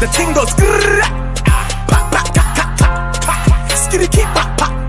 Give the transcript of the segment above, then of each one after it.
The ting goes skitty keep pop, pop,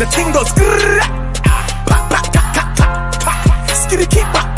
The ting goes pop, skitty keep